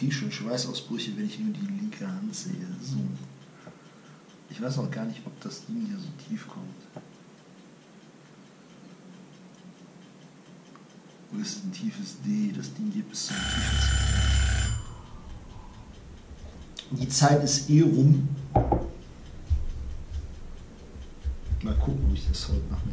Die schon Schweißausbrüche, wenn ich nur die linke Hand sehe. So. Ich weiß auch gar nicht, ob das Ding hier so tief kommt. Wo ist ein tiefes D? Das Ding geht bis zum tiefes D. Die Zeit ist eh rum. Mal gucken, ob ich das heute mache.